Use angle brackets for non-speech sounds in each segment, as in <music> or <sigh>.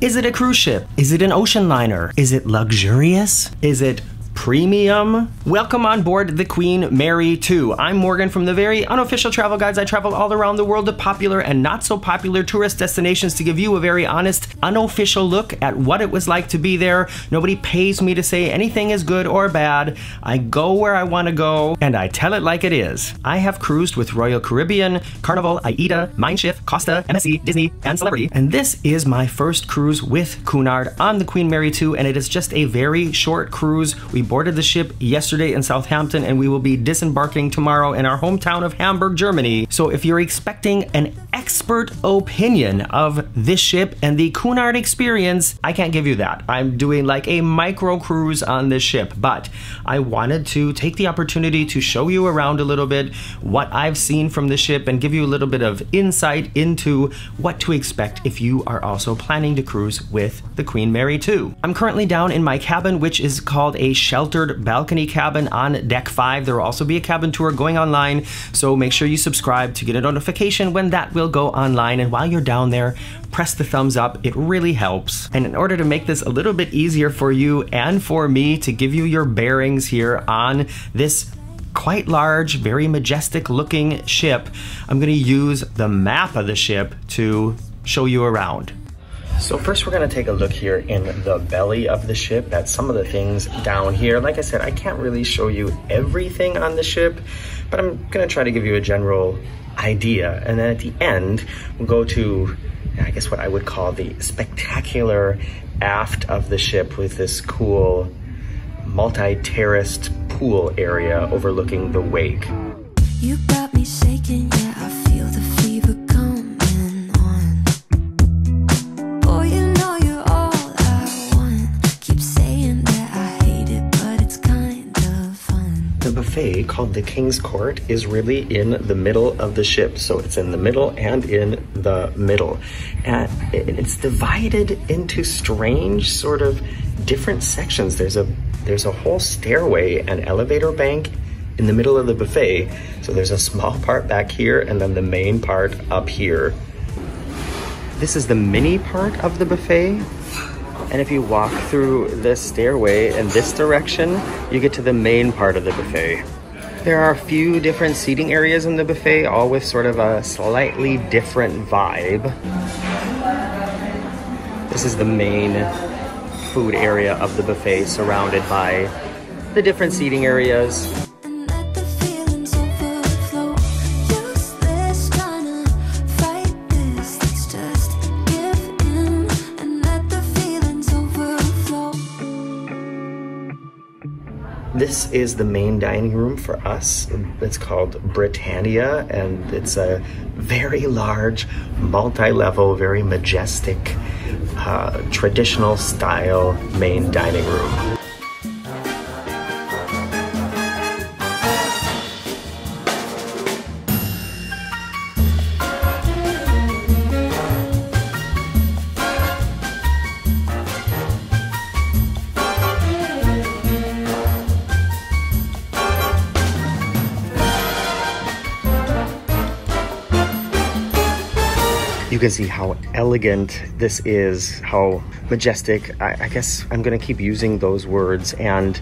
Is it a cruise ship? Is it an ocean liner? Is it luxurious? Is it premium. Welcome on board the Queen Mary 2. I'm Morgan from the very unofficial travel guides. I travel all around the world to popular and not so popular tourist destinations to give you a very honest, unofficial look at what it was like to be there. Nobody pays me to say anything is good or bad. I go where I want to go and I tell it like it is. I have cruised with Royal Caribbean, Carnival, AIDA, Mein Schiff, Costa, MSC, Disney, and Celebrity. And this is my first cruise with Cunard on the Queen Mary 2 and it is just a very short cruise. We boarded the ship yesterday in Southampton and we will be disembarking tomorrow in our hometown of Hamburg, Germany. So if you're expecting an expert opinion of this ship and the Cunard experience, I can't give you that. I'm doing like a micro cruise on this ship, but I wanted to take the opportunity to show you around a little bit what I've seen from the ship and give you a little bit of insight into what to expect if you are also planning to cruise with the Queen Mary 2. I'm currently down in my cabin, which is called a sheltered balcony cabin on deck 5. There will also be a cabin tour going online, so make sure you subscribe to get a notification when that will go online. And while you're down there, press the thumbs up. It really helps. And in order to make this a little bit easier for you and for me to give you your bearings here on this quite large, very majestic looking ship, I'm going to use the map of the ship to show you around. So first we're gonna take a look here in the belly of the ship at some of the things down here. Like I said, I can't really show you everything on the ship, but I'm gonna try to give you a general idea. And then at the end, we'll go to, I guess what I would call the spectacular aft of the ship with this cool multi-terraced pool area overlooking the wake. You got me shaking, yeah, I feel the called the King's Court, is really in the middle of the ship. So it's in the middle and in the middle. And it's divided into strange sort of different sections. There's a there's a whole stairway and elevator bank in the middle of the buffet. So there's a small part back here and then the main part up here. This is the mini part of the buffet. And if you walk through this stairway in this direction, you get to the main part of the buffet. There are a few different seating areas in the buffet, all with sort of a slightly different vibe. This is the main food area of the buffet surrounded by the different seating areas. This is the main dining room for us. It's called Britannia, and it's a very large, multi-level, very majestic uh, traditional style main dining room. Can see how elegant this is, how majestic. I, I guess I'm gonna keep using those words and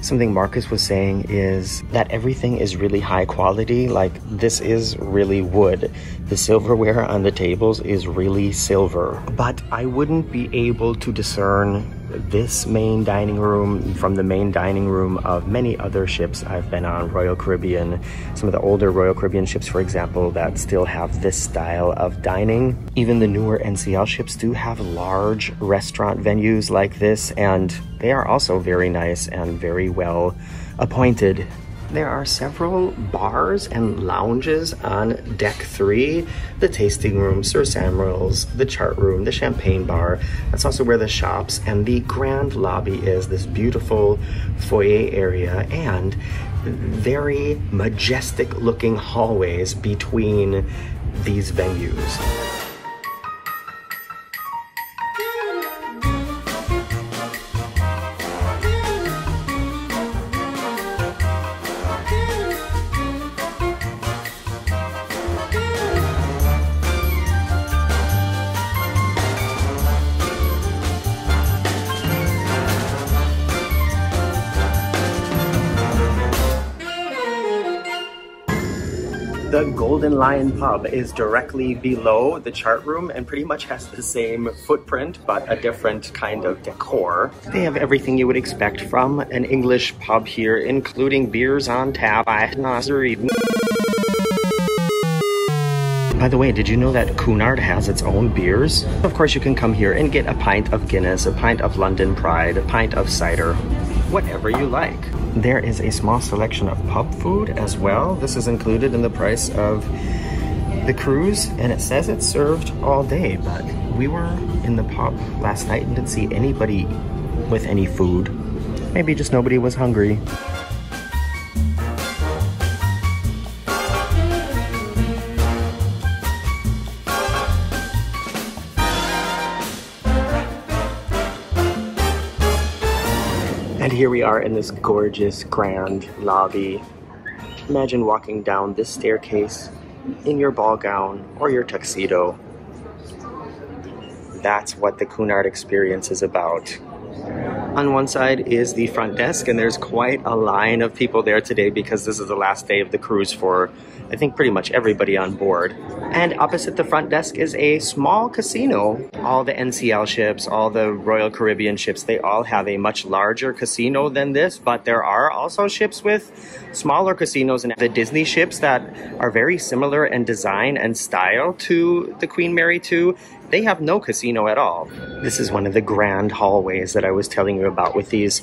something Marcus was saying is that everything is really high quality. Like this is really wood. The silverware on the tables is really silver. But I wouldn't be able to discern this main dining room from the main dining room of many other ships I've been on, Royal Caribbean, some of the older Royal Caribbean ships, for example, that still have this style of dining. Even the newer NCL ships do have large restaurant venues like this, and they are also very nice and very well appointed there are several bars and lounges on deck three. The tasting room, Sir Samuel's, the chart room, the champagne bar. That's also where the shops and the grand lobby is, this beautiful foyer area and very majestic looking hallways between these venues. The Golden Lion Pub is directly below the chart room and pretty much has the same footprint but a different kind of decor. They have everything you would expect from an English pub here, including beers on tap. By the way, did you know that Cunard has its own beers? Of course, you can come here and get a pint of Guinness, a pint of London Pride, a pint of cider, whatever you like. There is a small selection of pub food as well. This is included in the price of the cruise and it says it's served all day, but we were in the pub last night and didn't see anybody with any food. Maybe just nobody was hungry. And here we are in this gorgeous, grand lobby. Imagine walking down this staircase in your ball gown or your tuxedo. That's what the Cunard experience is about. On one side is the front desk, and there's quite a line of people there today because this is the last day of the cruise for I think pretty much everybody on board. And opposite the front desk is a small casino. All the NCL ships, all the Royal Caribbean ships, they all have a much larger casino than this, but there are also ships with smaller casinos and the Disney ships that are very similar in design and style to the Queen Mary 2 they have no casino at all. This is one of the grand hallways that I was telling you about with these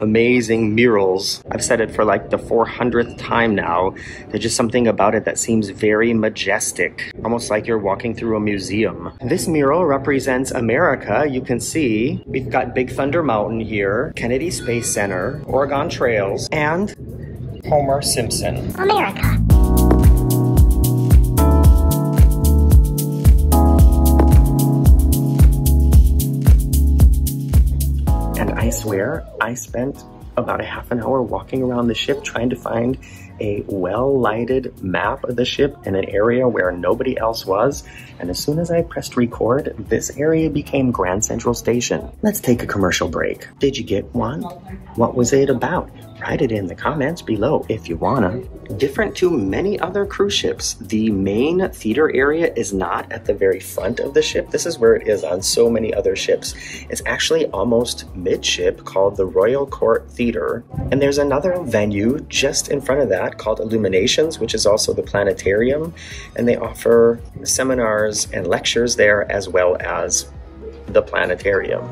amazing murals. I've said it for like the 400th time now. There's just something about it that seems very majestic, almost like you're walking through a museum. This mural represents America. You can see we've got Big Thunder Mountain here, Kennedy Space Center, Oregon Trails, and Homer Simpson. America. Swear I spent about a half an hour walking around the ship trying to find a well-lighted map of the ship in an area where nobody else was. And as soon as I pressed record, this area became Grand Central Station. Let's take a commercial break. Did you get one? What was it about? Write it in the comments below if you wanna. Different to many other cruise ships, the main theater area is not at the very front of the ship. This is where it is on so many other ships. It's actually almost midship called the Royal Court Theater. And there's another venue just in front of that called Illuminations, which is also the planetarium. And they offer seminars and lectures there as well as the planetarium.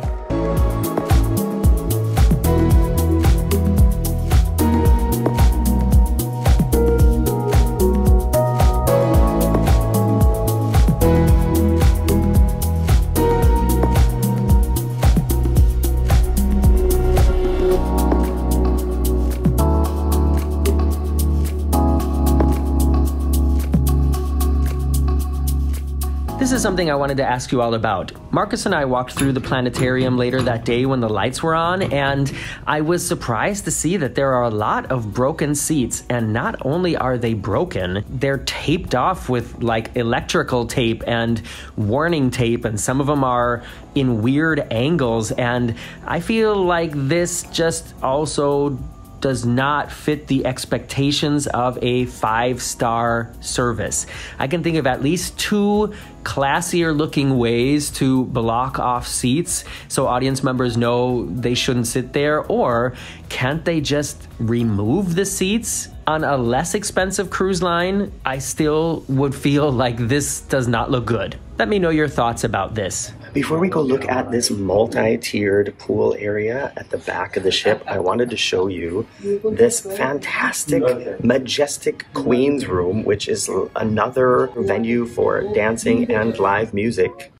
Is something I wanted to ask you all about. Marcus and I walked through the planetarium later that day when the lights were on, and I was surprised to see that there are a lot of broken seats. And not only are they broken, they're taped off with like electrical tape and warning tape, and some of them are in weird angles. And I feel like this just also does not fit the expectations of a five star service. I can think of at least two classier looking ways to block off seats so audience members know they shouldn't sit there? Or can't they just remove the seats? On a less expensive cruise line, I still would feel like this does not look good. Let me know your thoughts about this. Before we go look at this multi-tiered pool area at the back of the ship, I wanted to show you this fantastic, majestic Queen's Room, which is another venue for dancing and live music.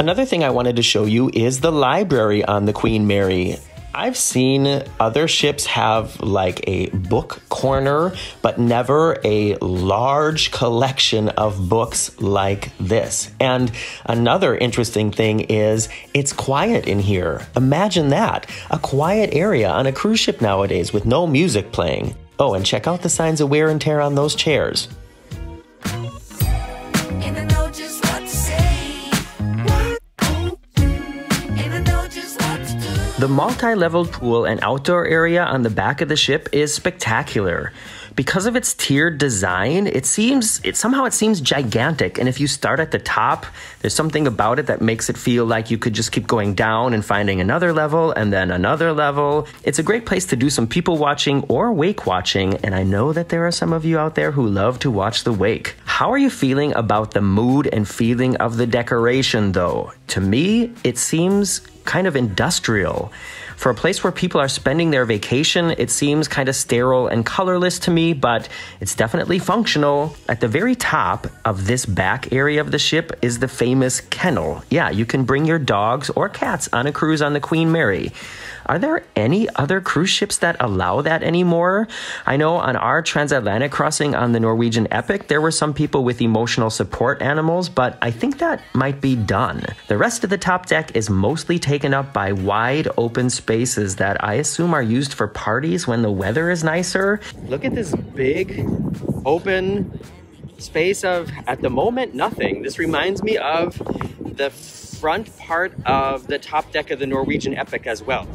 Another thing I wanted to show you is the library on the Queen Mary. I've seen other ships have like a book corner, but never a large collection of books like this. And another interesting thing is it's quiet in here. Imagine that a quiet area on a cruise ship nowadays with no music playing. Oh, and check out the signs of wear and tear on those chairs. The multi level pool and outdoor area on the back of the ship is spectacular. Because of its tiered design, it seems it somehow it seems gigantic. And if you start at the top, there's something about it that makes it feel like you could just keep going down and finding another level and then another level. It's a great place to do some people watching or wake watching, and I know that there are some of you out there who love to watch the wake. How are you feeling about the mood and feeling of the decoration though? To me, it seems kind of industrial. For a place where people are spending their vacation, it seems kind of sterile and colorless to me, but it's definitely functional. At the very top of this back area of the ship is the famous kennel. Yeah, you can bring your dogs or cats on a cruise on the Queen Mary. Are there any other cruise ships that allow that anymore? I know on our transatlantic crossing on the Norwegian Epic, there were some people with emotional support animals, but I think that might be done. The rest of the top deck is mostly taken up by wide open spaces that I assume are used for parties when the weather is nicer. Look at this big open space of, at the moment, nothing. This reminds me of the front part of the top deck of the Norwegian Epic as well.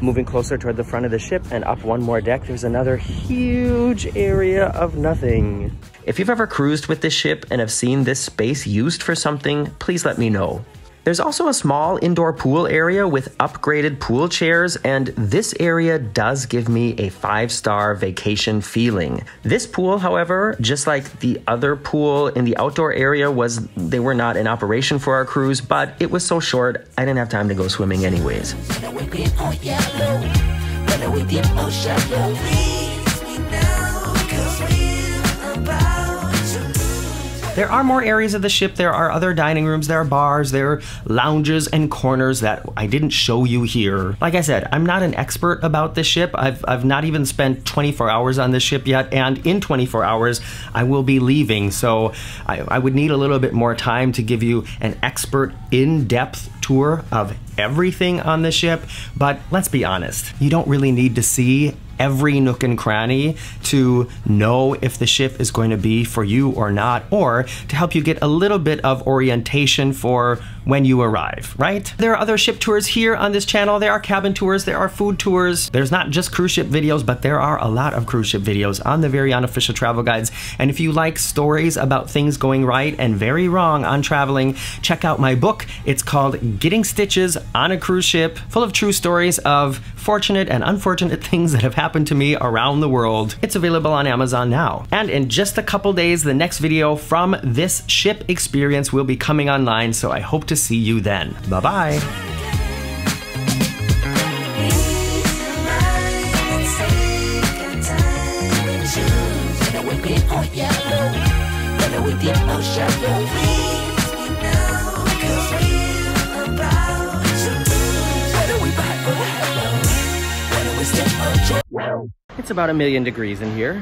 Moving closer toward the front of the ship and up one more deck, there's another huge area of nothing. If you've ever cruised with this ship and have seen this space used for something, please let me know. There's also a small indoor pool area with upgraded pool chairs, and this area does give me a five star vacation feeling. This pool, however, just like the other pool in the outdoor area, was they were not in operation for our cruise, but it was so short, I didn't have time to go swimming anyways. There are more areas of the ship. There are other dining rooms, there are bars, there are lounges and corners that I didn't show you here. Like I said, I'm not an expert about this ship. I've, I've not even spent 24 hours on this ship yet, and in 24 hours, I will be leaving. So I, I would need a little bit more time to give you an expert, in depth tour of everything on the ship. But let's be honest, you don't really need to see every nook and cranny to know if the ship is going to be for you or not, or to help you get a little bit of orientation for when you arrive, right? There are other ship tours here on this channel. There are cabin tours, there are food tours. There's not just cruise ship videos, but there are a lot of cruise ship videos on the very unofficial travel guides. And if you like stories about things going right and very wrong on traveling, check out my book. It's called Getting Stitches on a Cruise Ship, full of true stories of fortunate and unfortunate <laughs> things that have happened to me around the world. It's available on Amazon now. And in just a couple days, the next video from this ship experience will be coming online, so I hope to see you then. Bye bye. It's about a million degrees in here.